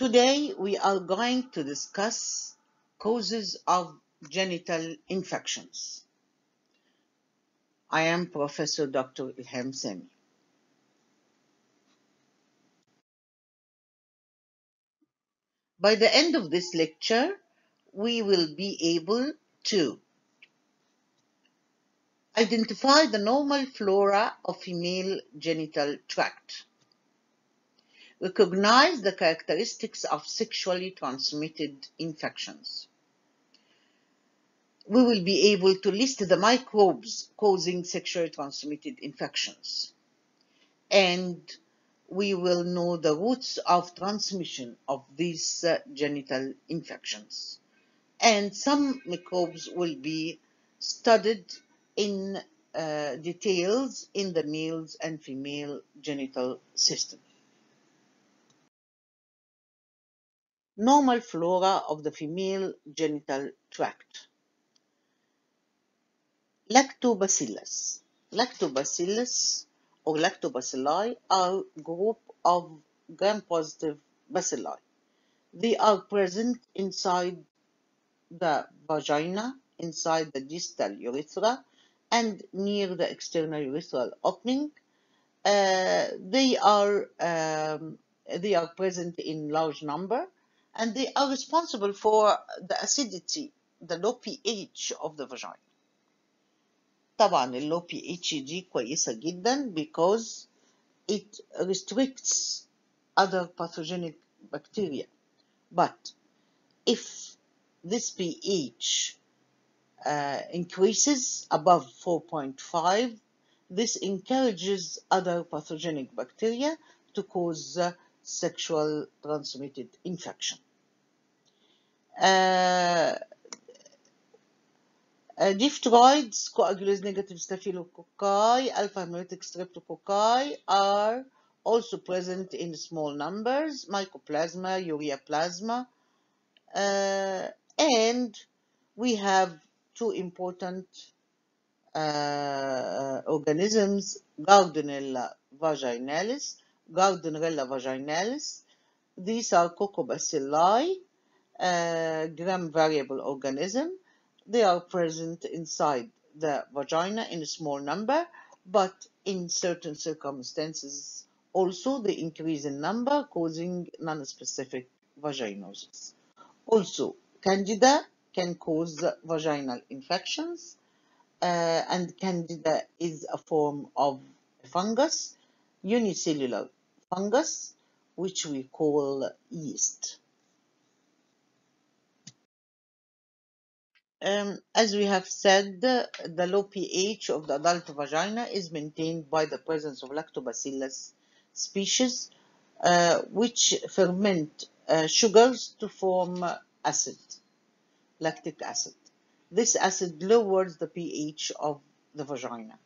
Today we are going to discuss causes of genital infections. I am Professor Dr. Ilham Sami. By the end of this lecture, we will be able to identify the normal flora of female genital tract, recognize the characteristics of sexually transmitted infections. We will be able to list the microbes causing sexually transmitted infections. And we will know the routes of transmission of these uh, genital infections. And some microbes will be studied in uh, details in the males and female genital system. Normal flora of the female genital tract. Lactobacillus. Lactobacillus or lactobacilli are a group of gram-positive bacilli. They are present inside the vagina, inside the distal urethra, and near the external urethral opening. Uh, they are um, they are present in large number, and they are responsible for the acidity, the low pH of the vagina. طبعا اللو بي اتش دي كويسة جدا because it restricts other pathogenic bacteria. But if this pH uh, increases above 4.5, this encourages other pathogenic bacteria to cause uh, sexual transmitted infection. Uh, uh, coagulase negative staphylococci, alpha hemolytic streptococci are also present in small numbers, mycoplasma, ureaplasma, uh, and we have two important uh, organisms, Gardnerella vaginalis, Gardnerella vaginalis. These are coccobacilli, uh, gram variable organism. They are present inside the vagina in a small number, but in certain circumstances also they increase in number, causing non-specific vaginosis. Also, Candida can cause vaginal infections, uh, and Candida is a form of fungus, unicellular fungus, which we call yeast. Um, as we have said, the low pH of the adult vagina is maintained by the presence of lactobacillus species, uh, which ferment uh, sugars to form acid, lactic acid. This acid lowers the pH of the vagina.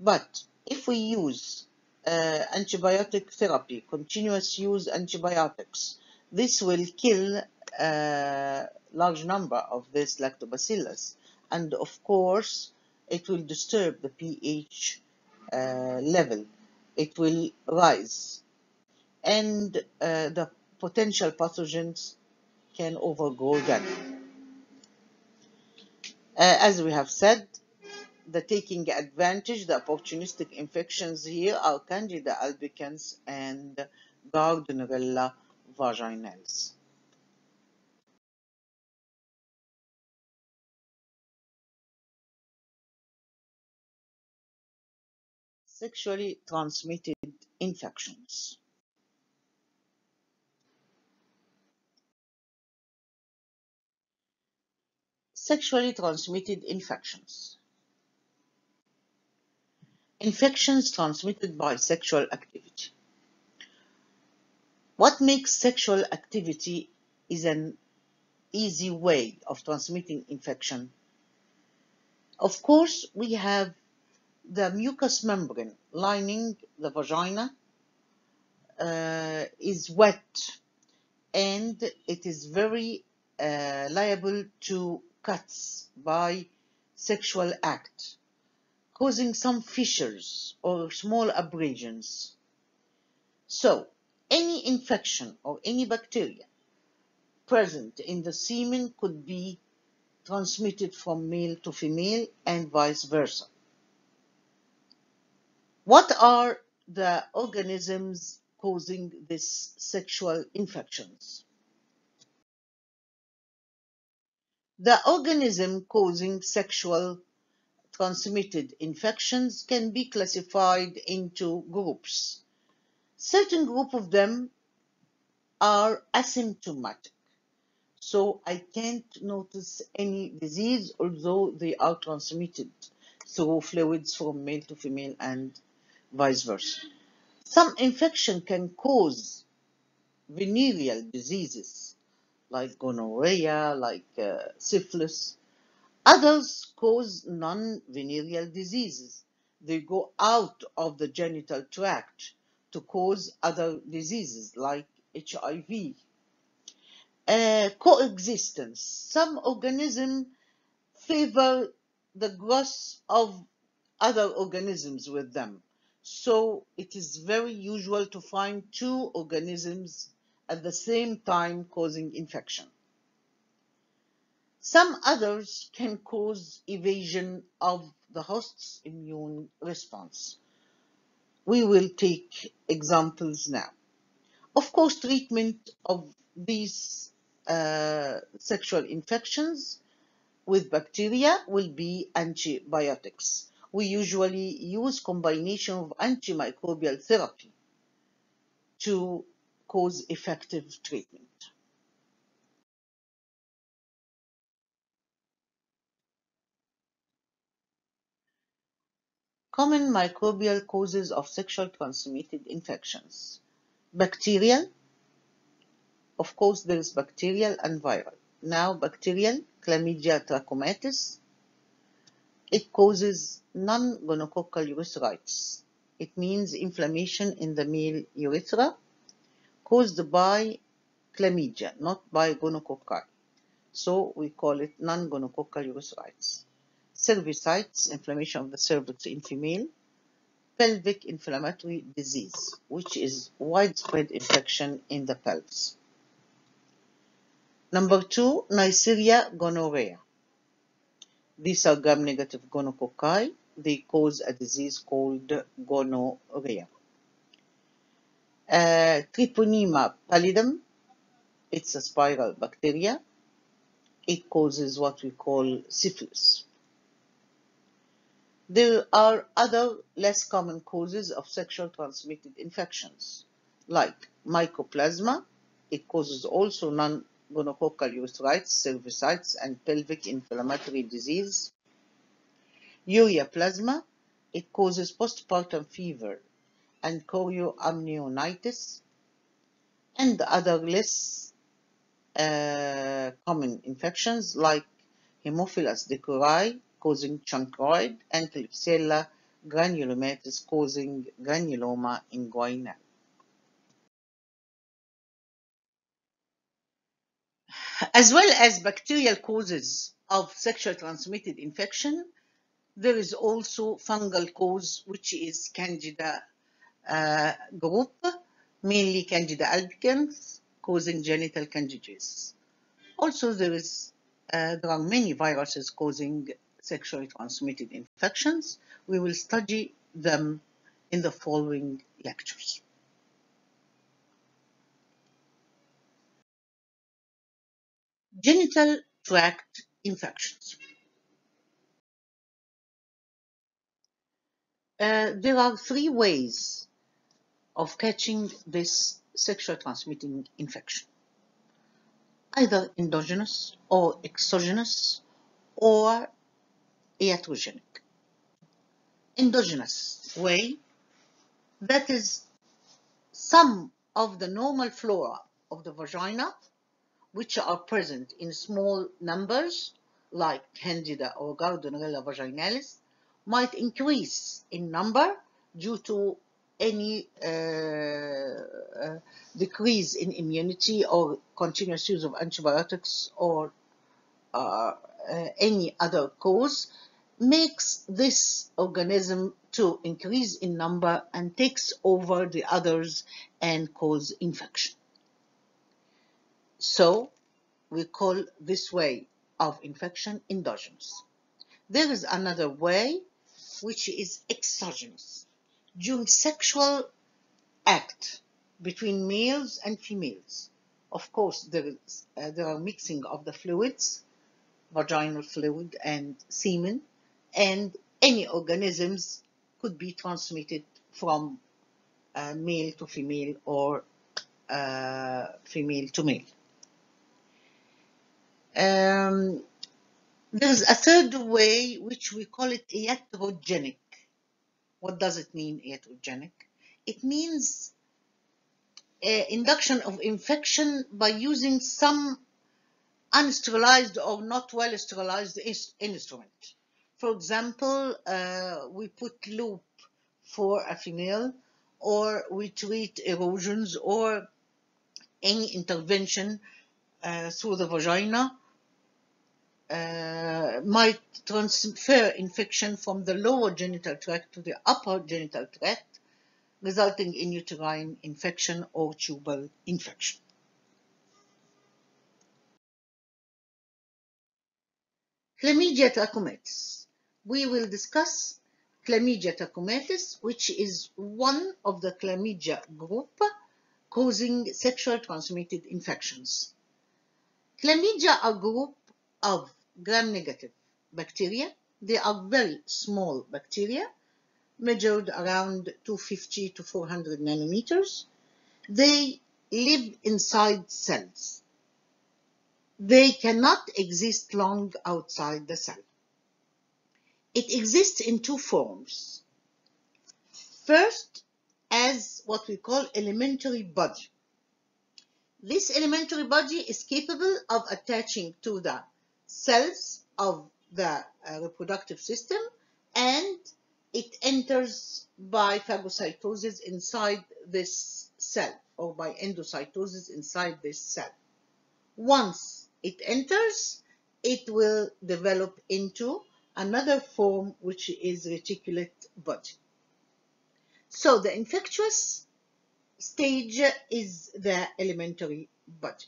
But if we use uh, antibiotic therapy, continuous use antibiotics, this will kill a large number of these lactobacillus. And of course, it will disturb the pH uh, level. It will rise. And uh, the potential pathogens can overgrow them. Uh, as we have said, the taking advantage, the opportunistic infections here are Candida albicans and Gardnerella vaginalis. Sexually transmitted infections. Sexually transmitted infections. Infections transmitted by sexual activity. What makes sexual activity is an easy way of transmitting infection. Of course, we have the mucous membrane lining the vagina uh, is wet and it is very uh, liable to cuts by sexual act, causing some fissures or small abrasions. So, Any infection or any bacteria present in the semen could be transmitted from male to female and vice versa. What are the organisms causing these sexual infections? The organism causing sexual transmitted infections can be classified into groups. Certain group of them are asymptomatic. So I can't notice any disease, although they are transmitted through fluids from male to female and vice versa. Some infection can cause venereal diseases like gonorrhea, like uh, syphilis. Others cause non-venereal diseases. They go out of the genital tract to cause other diseases like HIV. Uh, coexistence. Some organisms favor the growth of other organisms with them. So it is very usual to find two organisms at the same time causing infection. Some others can cause evasion of the host's immune response. We will take examples now. Of course, treatment of these uh, sexual infections with bacteria will be antibiotics. We usually use combination of antimicrobial therapy to cause effective treatment. Common microbial causes of sexual transmitted infections. Bacterial, of course there is bacterial and viral. Now bacterial, Chlamydia trachomatis, it causes non-gonococcal urethritis. It means inflammation in the male urethra caused by chlamydia, not by gonococci. So we call it non-gonococcal urethritis. Cervicitis, inflammation of the cervix in female. Pelvic inflammatory disease, which is widespread infection in the pelvis. Number two, Neisseria gonorrhea. These are gram-negative gonococci. They cause a disease called gonorrhea. Uh, Treponema pallidum, it's a spiral bacteria. It causes what we call syphilis. There are other less common causes of sexual transmitted infections, like mycoplasma. It causes also non-gonococcal urethritis, cervicitis, and pelvic inflammatory disease. Ureaplasma. It causes postpartum fever and chorioamnionitis, and other less uh, common infections like Haemophilus ducreyi causing chancroid and Klebsiella granulomatis causing granuloma inguinal. As well as bacterial causes of sexual transmitted infection, there is also fungal cause, which is Candida uh, group, mainly Candida albicans, causing genital candidiasis. Also, there is uh, there are many viruses causing sexually transmitted infections. We will study them in the following lectures. Genital tract infections. Uh, there are three ways of catching this sexual transmitting infection. Either endogenous or exogenous or iatrogenic. Endogenous way, that is some of the normal flora of the vagina which are present in small numbers like Candida or Gardnerella vaginalis might increase in number due to any uh, uh, decrease in immunity or continuous use of antibiotics or uh, uh any other cause makes this organism to increase in number and takes over the others and cause infection. So we call this way of infection endogenous. There is another way which is exogenous. During sexual act between males and females, of course, there, is, uh, there are mixing of the fluids, vaginal fluid and semen, and any organisms could be transmitted from uh, male to female or uh, female to male. Um, there's a third way which we call it iatrogenic. What does it mean, iatrogenic? It means uh, induction of infection by using some unsterilized or not well sterilized instrument. For example, uh, we put loop for a female or we treat erosions or any intervention uh, through the vagina uh, might transfer infection from the lower genital tract to the upper genital tract, resulting in uterine infection or tubal infection. Chlamydia trachomatis. We will discuss Chlamydia trachomatis, which is one of the chlamydia group causing sexual transmitted infections. Chlamydia are a group of gram-negative bacteria. They are very small bacteria, measured around 250 to 400 nanometers. They live inside cells. They cannot exist long outside the cell. It exists in two forms. First, as what we call elementary body. This elementary body is capable of attaching to the cells of the uh, reproductive system and it enters by phagocytosis inside this cell or by endocytosis inside this cell. Once it enters, it will develop into another form which is reticulate body. So the infectious stage is the elementary body.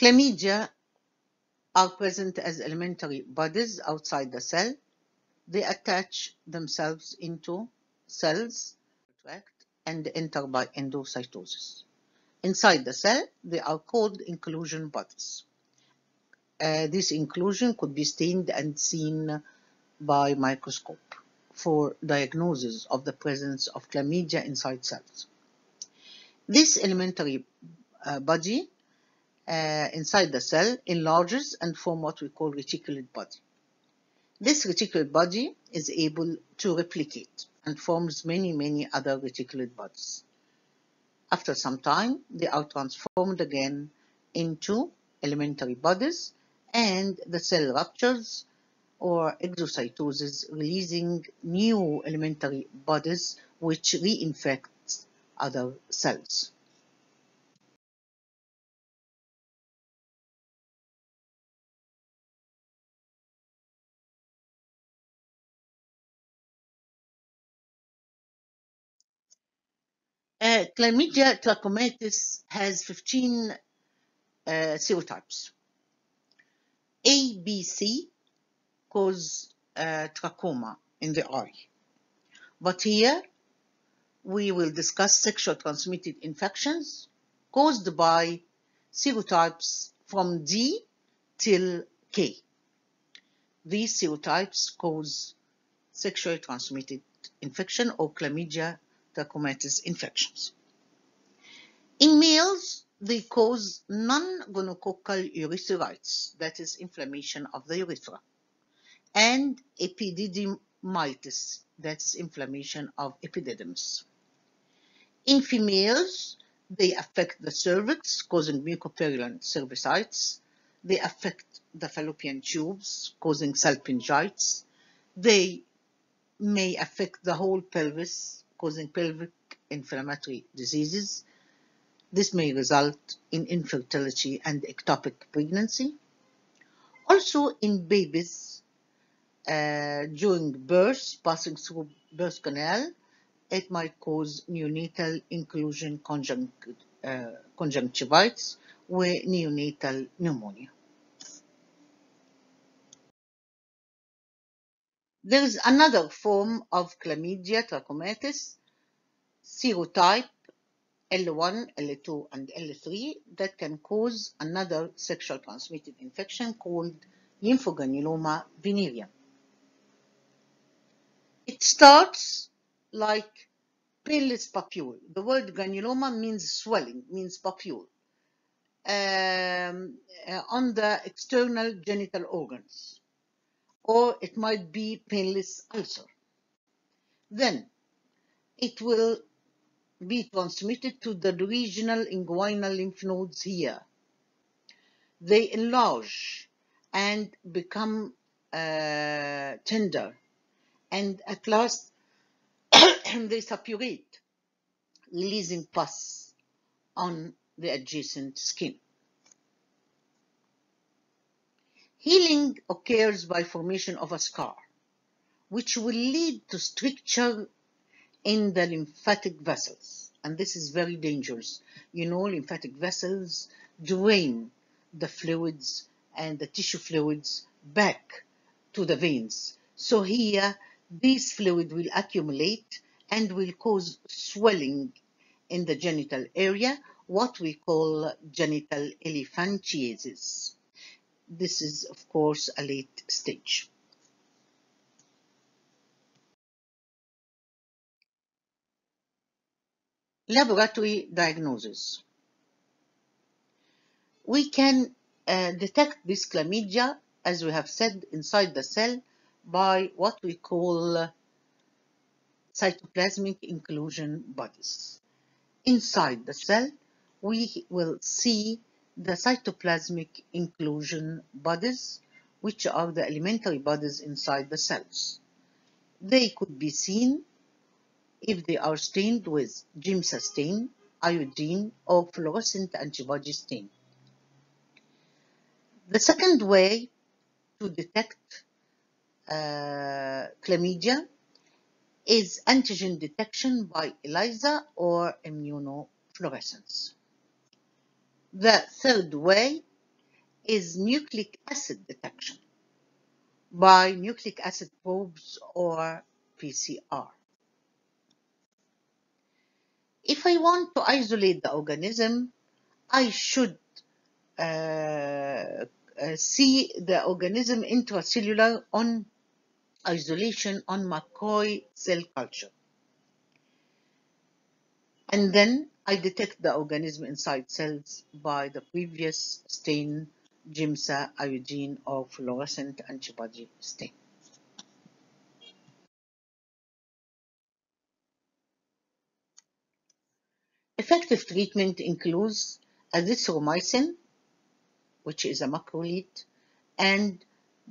Chlamydia are present as elementary bodies outside the cell. They attach themselves into cells and enter by endocytosis. Inside the cell, they are called inclusion bodies. Uh, this inclusion could be stained and seen by microscope for diagnosis of the presence of chlamydia inside cells. This elementary uh, body uh, inside the cell enlarges and form what we call reticulate body. This reticulate body is able to replicate and forms many, many other reticulate bodies. After some time, they are transformed again into elementary bodies and the cell ruptures or exocytosis, releasing new elementary bodies which reinfect other cells. Chlamydia trachomatis has 15 uh, serotypes. A, B, C cause uh, trachoma in the eye. But here we will discuss sexual transmitted infections caused by serotypes from D till K. These serotypes cause sexually transmitted infection or chlamydia trachomatis infections. In males, they cause non-gonococcal urethritis, that is inflammation of the urethra, and epididymitis, that is inflammation of epididymis. In females, they affect the cervix, causing mucopurulent cervicitis. They affect the fallopian tubes, causing salpingitis. They may affect the whole pelvis, causing pelvic inflammatory diseases. This may result in infertility and ectopic pregnancy. Also in babies uh, during birth, passing through birth canal, it might cause neonatal inclusion conjunct, uh, conjunctivitis with neonatal pneumonia. There is another form of chlamydia trachomatis, serotype L1, L2, and L3 that can cause another sexual transmitted infection called lymphogranuloma venereum. It starts like painless papule. The word granuloma means swelling, means papule um, uh, on the external genital organs or it might be painless ulcer. Then it will be transmitted to the regional inguinal lymph nodes here. They enlarge and become uh, tender and at last they suppurate, releasing pus on the adjacent skin. Healing occurs by formation of a scar, which will lead to stricture in the lymphatic vessels. And this is very dangerous. You know, lymphatic vessels drain the fluids and the tissue fluids back to the veins. So here, this fluid will accumulate and will cause swelling in the genital area, what we call genital elephantiasis. This is, of course, a late stage. Laboratory diagnosis. We can uh, detect this chlamydia, as we have said, inside the cell by what we call cytoplasmic inclusion bodies. Inside the cell, we will see the cytoplasmic inclusion bodies, which are the elementary bodies inside the cells. They could be seen if they are stained with Giemsa stain, iodine, or fluorescent antibody stain. The second way to detect uh, chlamydia is antigen detection by ELISA or immunofluorescence. The third way is nucleic acid detection by nucleic acid probes or PCR. If I want to isolate the organism, I should uh, uh, see the organism intracellular on isolation on McCoy cell culture. And then I detect the organism inside cells by the previous stain, Giemsa, iodine, or fluorescent antibody stain. Effective treatment includes azithromycin, which is a macrolide, and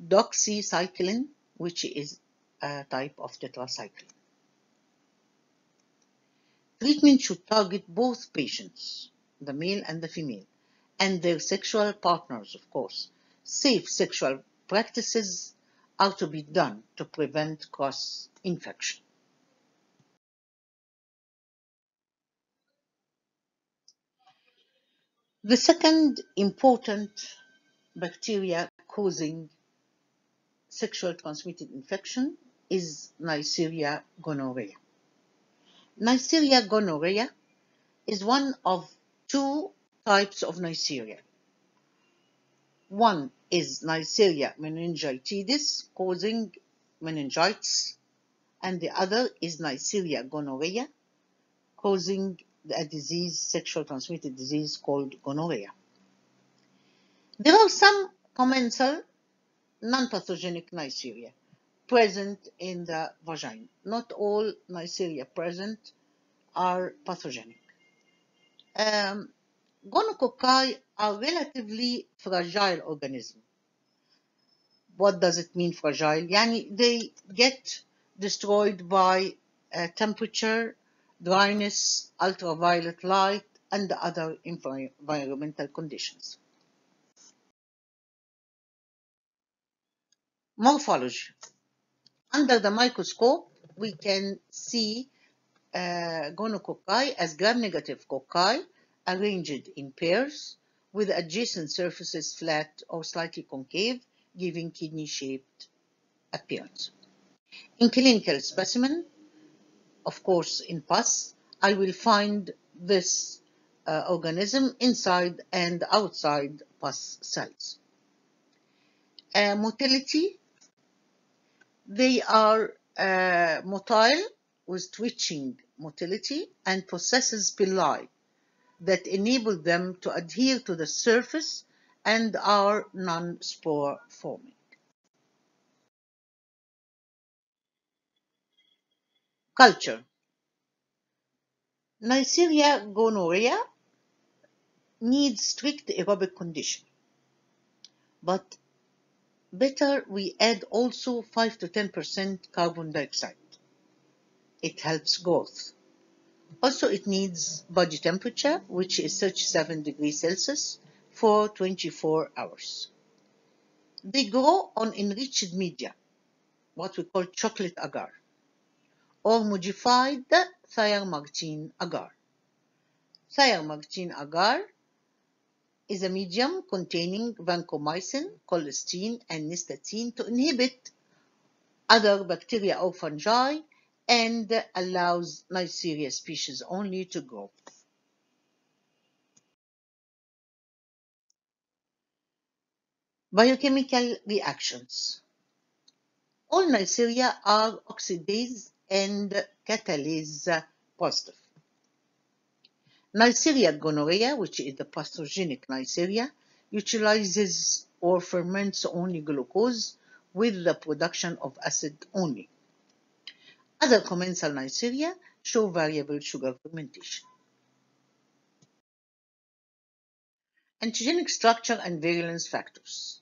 doxycycline, which is a type of tetracycline. Treatment should target both patients, the male and the female, and their sexual partners, of course. Safe sexual practices are to be done to prevent cross-infection. The second important bacteria causing sexual transmitted infection is Neisseria gonorrhea. Neisseria gonorrhea is one of two types of Neisseria. One is Neisseria meningitidis, causing meningitis, and the other is Neisseria gonorrhea, causing a disease, sexual transmitted disease called gonorrhea. There are some commensal non-pathogenic Neisseria present in the vagina. Not all Neisseria present are pathogenic. Um, gonococci are relatively fragile organisms. What does it mean fragile? Yani they get destroyed by uh, temperature, dryness, ultraviolet light, and other environmental conditions. Morphology. Under the microscope, we can see uh, gonococci as gram-negative cocci arranged in pairs with adjacent surfaces flat or slightly concave, giving kidney-shaped appearance. In clinical specimen, of course in pus, I will find this uh, organism inside and outside pus cells. Uh, motility, they are uh, motile with twitching motility and possesses villi that enable them to adhere to the surface and are non-spore forming. Culture Neisseria gonorrhea needs strict aerobic condition, but better we add also 5 to 10% carbon dioxide. It helps growth. Also, it needs body temperature, which is 37 degrees Celsius, for 24 hours. They grow on enriched media, what we call chocolate agar, or modified Thayer-Martin agar. Thayer-Martin agar is a medium containing vancomycin, colistin, and nystatin to inhibit other bacteria or fungi and allows Neisseria species only to grow. Biochemical reactions. All Neisseria are oxidase and catalase positive. Neisseria gonorrhea, which is the pathogenic Neisseria, utilizes or ferments only glucose with the production of acid only. Other commensal Neisseria show variable sugar fermentation. Antigenic structure and virulence factors.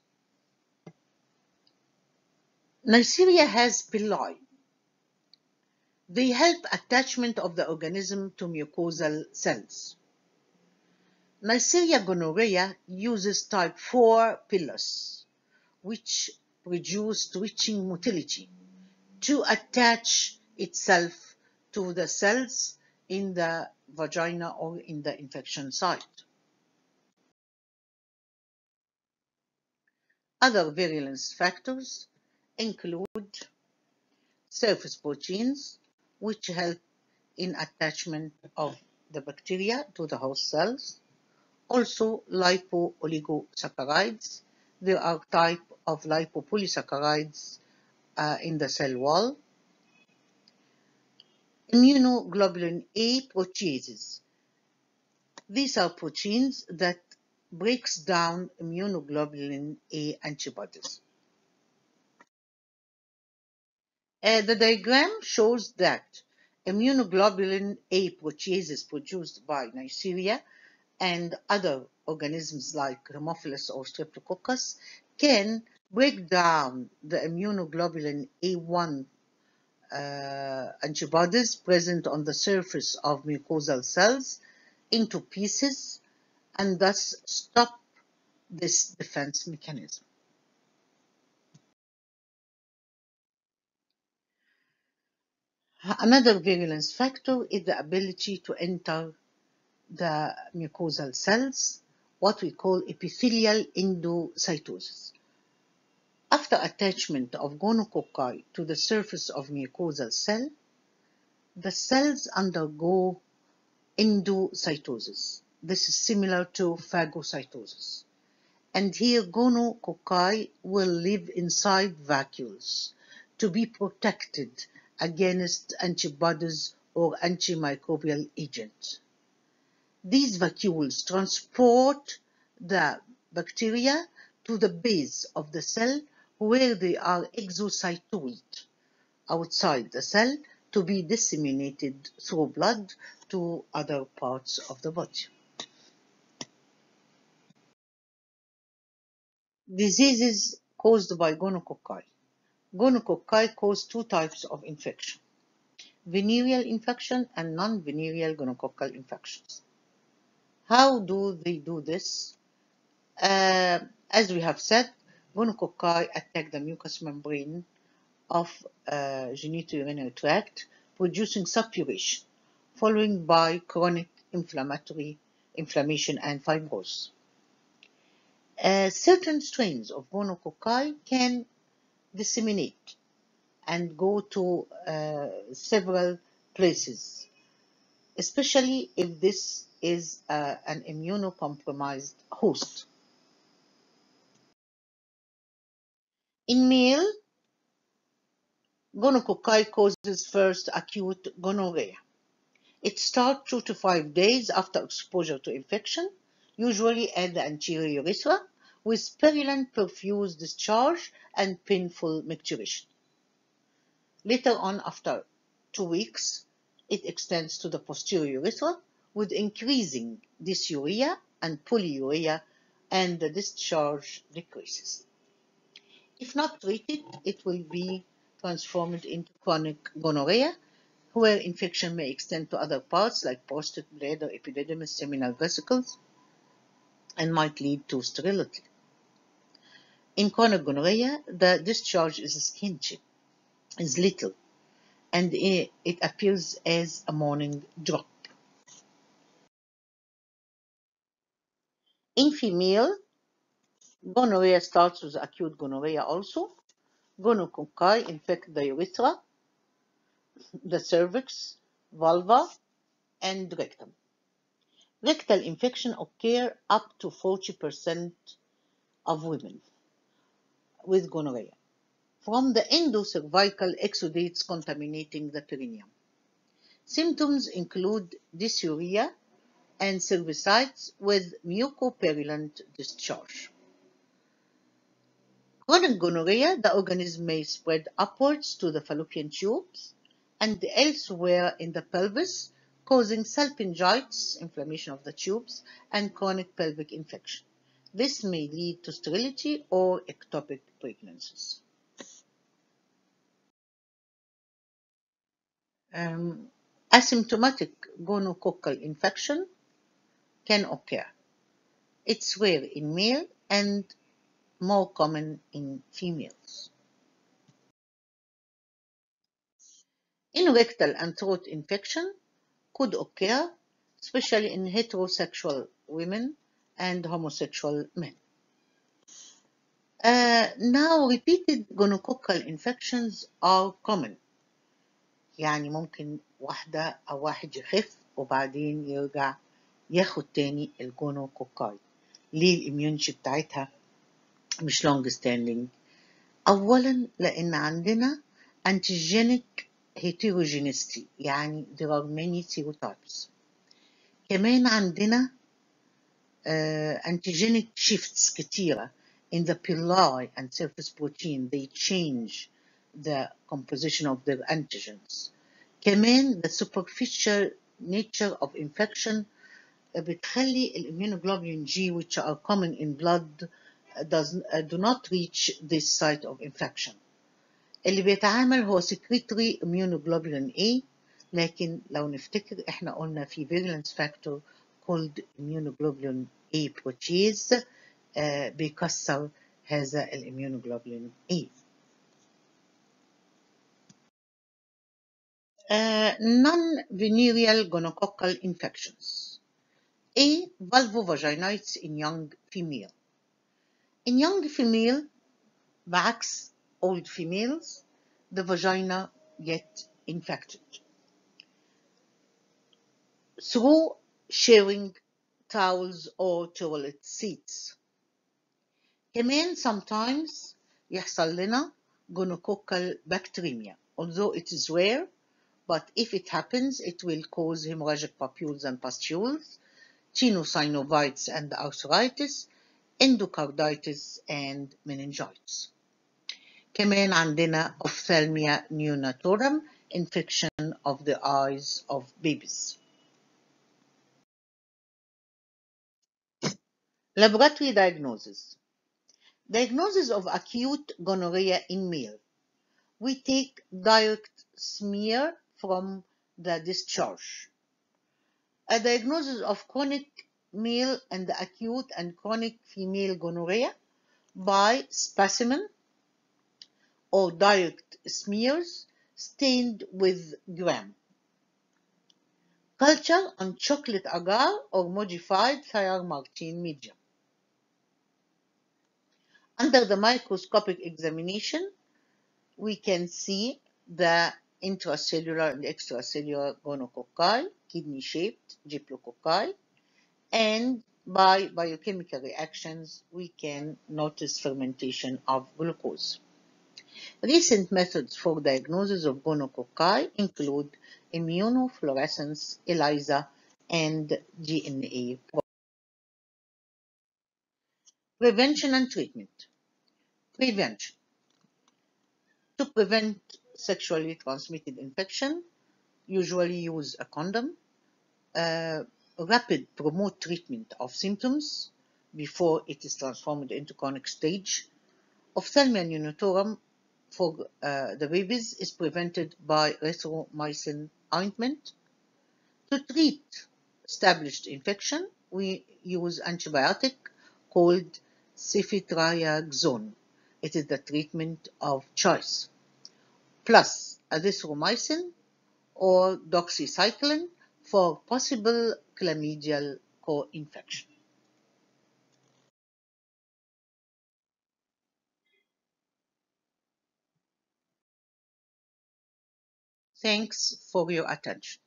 Neisseria has pili. They help attachment of the organism to mucosal cells. Neisseria gonorrhea uses type 4 pilus, which produce twitching motility to attach itself to the cells in the vagina or in the infection site. Other virulence factors include surface proteins, which help in attachment of the bacteria to the host cells. Also, lipo-oligosaccharides. There are type of lipopolysaccharides uh, in the cell wall. Immunoglobulin A proteases. These are proteins that breaks down immunoglobulin A antibodies. The diagram shows that immunoglobulin A proteases produced by Neisseria and other organisms like Haemophilus or Streptococcus can break down the immunoglobulin A1 uh, antibodies present on the surface of mucosal cells into pieces and thus stop this defense mechanism. Another virulence factor is the ability to enter the mucosal cells, what we call epithelial endocytosis. After attachment of gonococci to the surface of mucosal cell, the cells undergo endocytosis. This is similar to phagocytosis. And here gonococci will live inside vacuoles to be protected against antibodies or antimicrobial agents. These vacuoles transport the bacteria to the base of the cell where they are exocytosed outside the cell to be disseminated through blood to other parts of the body. Diseases caused by gonococci. Gonococci cause two types of infection. venereal infection and non-venereal gonococcal infections. How do they do this? Uh, as we have said, gonococci attack the mucous membrane of uh, genitourinary tract, producing suppuration, followed by chronic inflammatory inflammation and fibrosis. Uh, certain strains of gonococci can disseminate and go to uh, several places, especially if this is uh, an immunocompromised host. In male, gonococci causes first acute gonorrhea. It starts two to five days after exposure to infection, usually at the anterior urethra, with purulent profuse discharge and painful micturition. Later on, after two weeks, it extends to the posterior urethra with increasing dysuria and polyuria and the discharge decreases. If not treated, it will be transformed into chronic gonorrhea, where infection may extend to other parts like prostate, bladder, epididymis, seminal vesicles, and might lead to sterility. In gonorrhea, the discharge is little, and it appears as a morning drop. In female, gonorrhea starts with acute gonorrhea also. Gonococci infect the urethra, the cervix, vulva, and rectum. Rectal infection occur up to 40% of women with gonorrhea from the endocervical exudates contaminating the perineum. Symptoms include dysuria and cervicitis with mucopurulent discharge. Chronic gonorrhea, the organism may spread upwards to the fallopian tubes and elsewhere in the pelvis, causing salpingitis, inflammation of the tubes, and chronic pelvic infection. This may lead to sterility or ectopic pregnancies. Um, asymptomatic gonococcal infection can occur. It's rare in male and more common in females. In rectal and throat infection could occur, especially in heterosexual women and homosexual men. Uh, now, repeated gonococcal infections are common. يعني ممكن واحدة أو واحد يخف وبعدين يرجع ياخد تاني الجونوكوكاي ليه الإميونيتي بتاعتها مش لونج ستاندينج أولا لأن عندنا antigenic heterogeneity يعني there are many serotypes كمان عندنا antigenic shifts كتيرة in the pili and surface protein they change the composition of their antigens كمان the superficial nature of infection بتخلي الاميونوجلوبولين G which are common in blood does, uh, do not reach this site of infection اللي بيتعامل هو secretory immunoglobulin A لكن لو نفتكر احنا قلنا في virulence factor called immunoglobulin A protease uh, بيكسر هذا الاميونوجلوبولين A uh, non-venereal gonococcal infections A. Vulvovaginitis in young female In young female بعكس old females the vagina get infected through sharing towels or toilet seats. كمان sometimes يحصل لنا gonococcal bacteremia although it is rare but if it happens it will cause hemorrhagic papules and pustules, tenosynovitis and arthritis, endocarditis and meningitis. كمان عندنا ophthalmia neonatorum infection of the eyes of babies. Laboratory diagnosis. Diagnosis of acute gonorrhea in male. We take direct smear from the discharge. A diagnosis of chronic male and acute and chronic female gonorrhea by specimen or direct smears stained with gram. Culture on chocolate agar or modified Thayer-Martin medium. Under the microscopic examination, we can see the intracellular and extracellular gonococci, kidney-shaped diplococci, and by biochemical reactions, we can notice fermentation of glucose. Recent methods for diagnosis of gonococci include immunofluorescence, ELISA, and DNA. Prevention and treatment. Prevention. To prevent sexually transmitted infection, usually use a condom. Uh, rapid promote treatment of symptoms before it is transformed into chronic stage. Ophthalmia neonatal for uh, the babies is prevented by erythromycin ointment. To treat established infection, we use antibiotic called ceftriaxone. It is the treatment of choice. Plus azithromycin or doxycycline for possible chlamydial co-infection. Thanks for your attention.